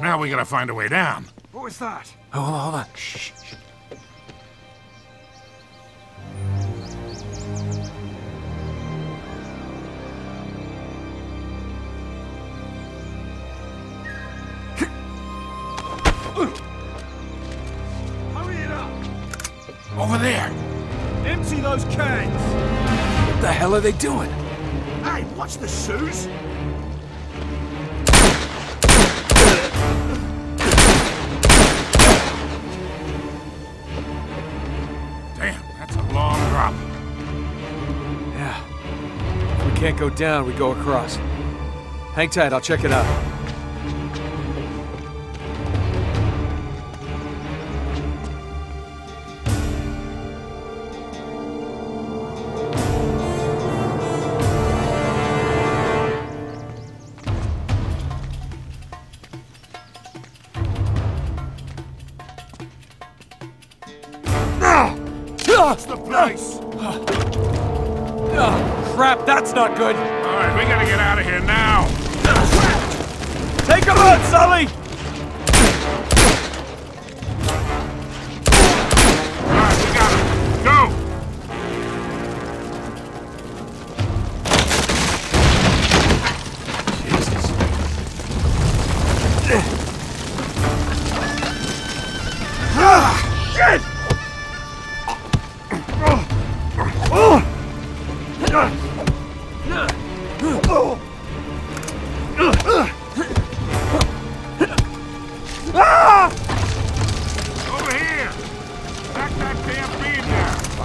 Now we gotta find a way down. What was that? Oh, hold on, hold on. Shh, shh. Hurry it up! Over there. Empty those cans! What the hell are they doing? Hey, watch the shoes! Damn, that's a long drop. Yeah. If we can't go down, we go across. Hang tight, I'll check it out. That's the place! Oh, crap, that's not good. All right, we gotta get out of here now. Take him out, Sully!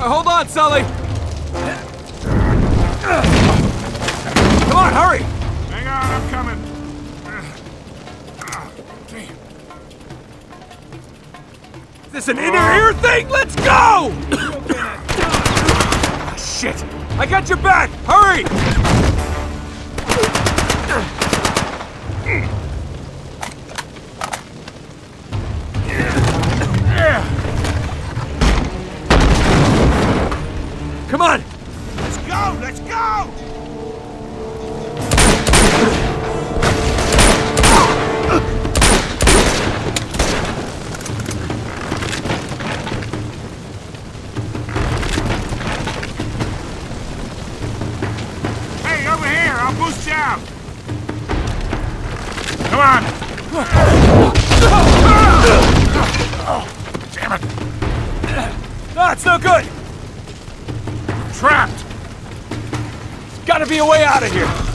Hold on, Sully! Come on, hurry! Hang on, I'm coming. Is this an inner ear thing? Let's go! Shit! I got your back! Hurry! Come on! Let's go! Let's go! Hey, over here. I'll boost you out. Come on. Damn it. It's no good! Trapped. There's gotta be a way out of here!